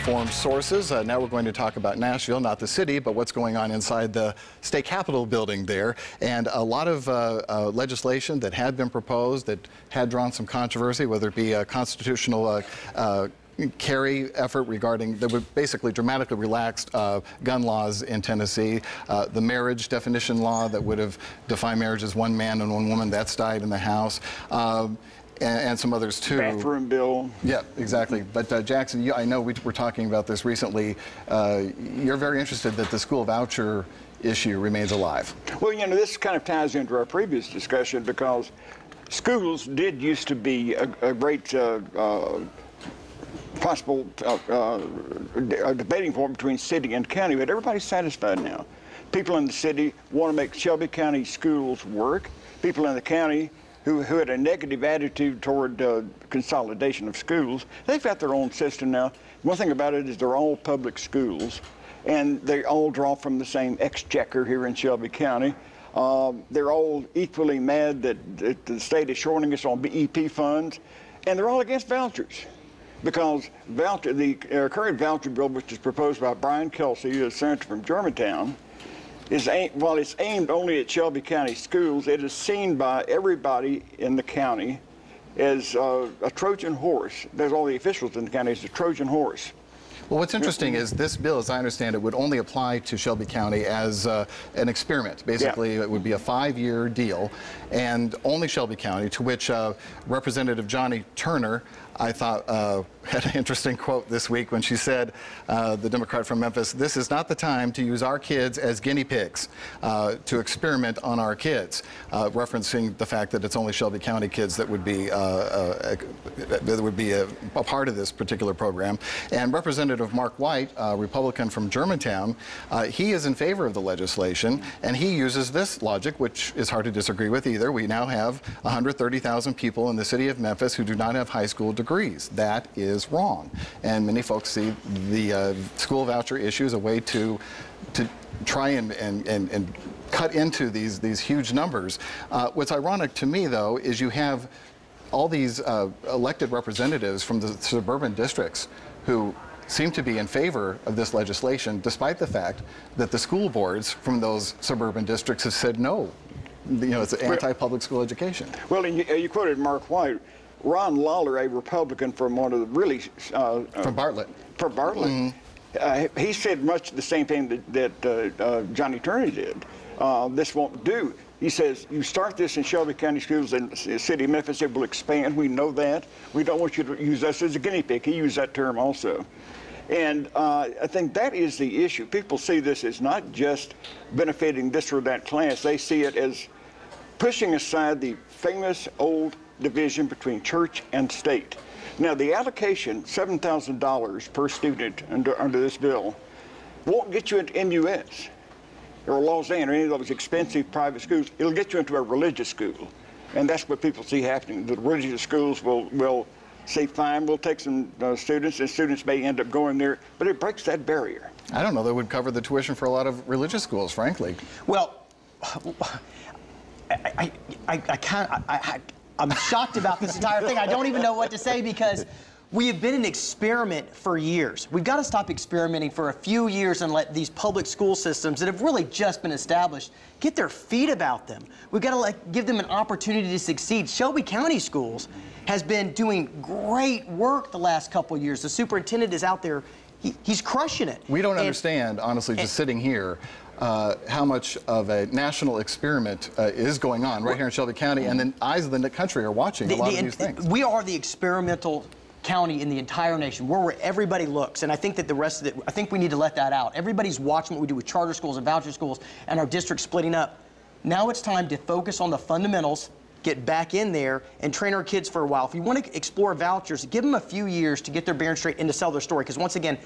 informed sources. Uh, now we're going to talk about Nashville, not the city, but what's going on inside the state capitol building there. And a lot of uh, uh, legislation that had been proposed that had drawn some controversy, whether it be a constitutional uh, uh, carry effort regarding that would basically dramatically relaxed uh, gun laws in Tennessee. Uh, the marriage definition law that would have defined marriage as one man and one woman that's died in the House. Um, and, and, some others too. Bathroom bill. Yeah, exactly. But uh, Jackson, you, I know we were talking about this recently. Uh, you're very interested that the school voucher issue remains alive. Well, you know, this kind of ties into our previous discussion because schools did used to be a, a great uh, uh possible uh, uh, debating point between city and county, but everybody's satisfied now. People in the city want to make Shelby County schools work. People in the county who, who had a negative attitude toward uh, consolidation of schools, they've got their own system now. One thing about it is they're all public schools, and they all draw from the same exchequer here in Shelby County. Um, they're all equally mad that, that the state is shorting us on BEP funds, and they're all against vouchers because voucher, the uh, current voucher bill, which is proposed by Brian Kelsey, a senator from Germantown, is while it's aimed only at Shelby County schools, it is seen by everybody in the county as uh, a Trojan horse. There's all the officials in the county as a Trojan horse. Well, what's interesting is this bill, as I understand it, would only apply to Shelby County as uh, an experiment. Basically, yeah. it would be a five-year deal, and only Shelby County, to which uh, Representative Johnnie Turner I thought uh, had an interesting quote this week when she said, uh, the Democrat from Memphis, this is not the time to use our kids as guinea pigs uh, to experiment on our kids, uh, referencing the fact that it's only Shelby County kids that would be uh, uh, that would be a, a, part of this particular program. And Representative Mark White, Republican from Germantown, he is in favor of the legislation, and he uses this logic, which is hard to disagree with either. We now have 130,000 people in the city of Memphis who do not have high school degrees. That is wrong. And many folks see the uh, school voucher issue as a way to, to try and, and, and, and cut into these, these huge numbers. Uh, what's ironic to me, though, is you have all these uh, elected representatives from the suburban districts who seem to be in favor of this legislation, despite the fact that the school boards from those suburban districts have said no. You know, it's anti-public school education. Well, you, you quoted Mark White. Ron Lollar, a Republican from one of the really uh, from Bartlett. From Bartlett. Mm uh, he said much the same thing that, that uh, uh Johnnie Turner did. Uh, this won't do. He says, you start this in Shelby County schools and the city of Memphis, it will expand. We know that. We don't want you to use us as a guinea pig. He used that term also. And uh, I think that is the issue. People see this as not just benefiting this or that class. They see it as pushing aside the famous old division between church and state. Now, the allocation, $7,000 per student under, under this bill, won't get you into MUS or Lausanne or any of those expensive private schools. It'll get you into a religious school. And that's what people see happening. The religious schools will, will say, fine, we'll take some uh, students, and students may end up going there, but it breaks that barrier. I don't know that would cover the tuition for a lot of religious schools, frankly. Well, I, I, I, I can't, I, I'm shocked about this entire thing. I don't even know what to say because we have been an experiment for years. We've got to stop experimenting for a few years and let these public school systems that have really just been established get their feet about them. We've got to like, give them an opportunity to succeed. Shelby County Schools has been doing great work the last couple years. The superintendent is out there he, he's crushing it. We don't and, understand, honestly, just and, sitting here, uh, how much of a national experiment uh, is going on right here in Shelby County, and the eyes of the country are watching the, a lot the, of these things. We are the experimental county in the entire nation. We're where everybody looks, and I think that the rest of it, I think we need to let that out. Everybody's watching what we do with charter schools and voucher schools and our district splitting up. Now it's time to focus on the fundamentals get back in there and train our kids for a while. If you want to explore vouchers, give them a few years to get their bearing straight and to sell their story. Because once again,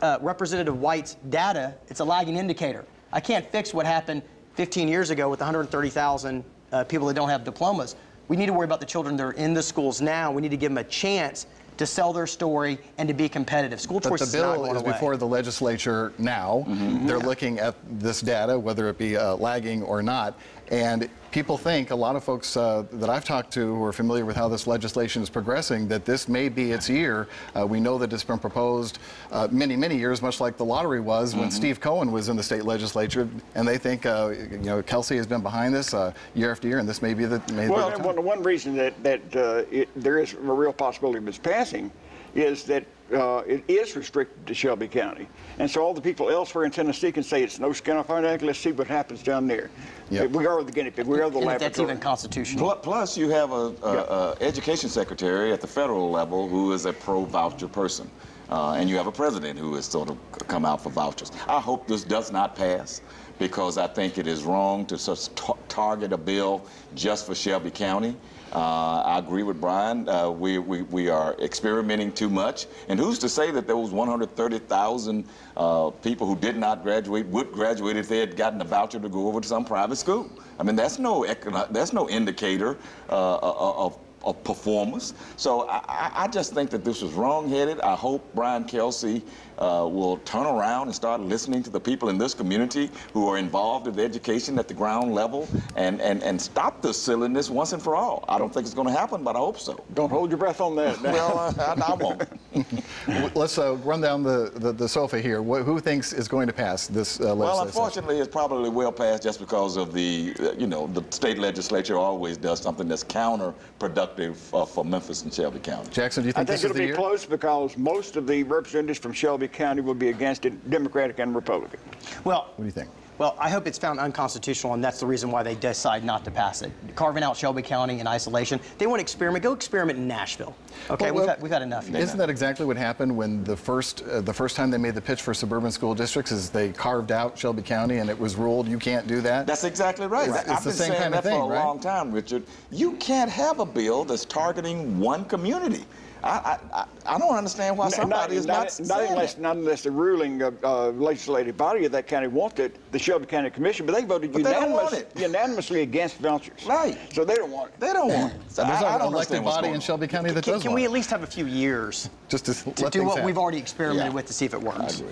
uh, Representative White's data, it's a lagging indicator. I can't fix what happened 15 years ago with 130,000 uh, people that don't have diplomas. We need to worry about the children that are in the schools now. We need to give them a chance to sell their story and to be competitive. School but choice the bill is, is before the legislature now. Mm -hmm. They're looking at this data, whether it be uh, lagging or not, And people think, a lot of folks uh, that I've talked to who are familiar with how this legislation is progressing, that this may be its year. Uh, we know that it's been proposed uh, many, many years, much like the lottery was when Steve Cohen was in the state legislature. And they think, uh, you know, Kelsey has been behind this uh, year after year, and this may be the, may be Well, the time. one, one reason that, that uh, it, there is a real possibility of its passing is that uh, it is restricted to Shelby County. And so all the people elsewhere in Tennessee can say it's no skin off our neck, let's see what happens down there. Yep. We are the guinea pig, we are the And laboratory. that's even constitutional. Plus, you have a, a, a education secretary at the federal level who is a pro-voucher person. Uh, and you have a president who has sort of come out for vouchers. I hope this does not pass because I think it is wrong to such ta- target a bill just for Shelby County. Uh, I agree with Brian. Uh, we, we, we are experimenting too much. And who's to say that those 130,000 uh, people who did not graduate would graduate if they had gotten a voucher to go over to some private school? I mean, that's no, that's no indicator uh, of, of performance. So I, I- just think that this was wrong-headed. I hope Brian Kelsey uh, will turn around and start listening to the people in this community who are involved in education at the ground level and, and, and stop this silliness once and for all. I don't think it's going to happen, but I hope so. Don't hold your breath on that. Well, I, I, won't. Let's uh, run down the, the, the sofa here. Wh- who thinks is going to pass this uh, Well, legislation? unfortunately, it's probably well passed just because of the, uh, you know, the state legislature always does something that's counterproductive uh, for Memphis and Shelby County. Jackson, do you I think, think this it'll the be year? close because most of the representatives from Shelby County will be against it, Democratic and Republican. Well, What do you think? Well, I hope it's found unconstitutional, and that's the reason why they decide not to pass it. Carving out Shelby County in isolation. They want to experiment. Go experiment in Nashville. Okay, Well, we've, well, had, we've had enough. here. Isn't that exactly what happened when the first uh, the first time they made the pitch for suburban school districts? Is they carved out Shelby County and it was ruled you can't do that? That's exactly right. It's- it's I've the been same saying kind that of thing, for a right? long time, Richard. You can't have a bill that's targeting one community. I, I, I- I don't understand why somebody is not, not, saying unless, that. not unless the ruling uh, uh, legislative body of that county wanted the Shelby County Commission, but they voted But they don't unanimous, want it. unanimously against vouchers. Right. So they don't want it. They don't want it. So There's I, I an don't elected body going in. Shelby County that Can, does can want we it. at least have a few years just to, to do what happen. we've already experimented Yeah. with to see if it works?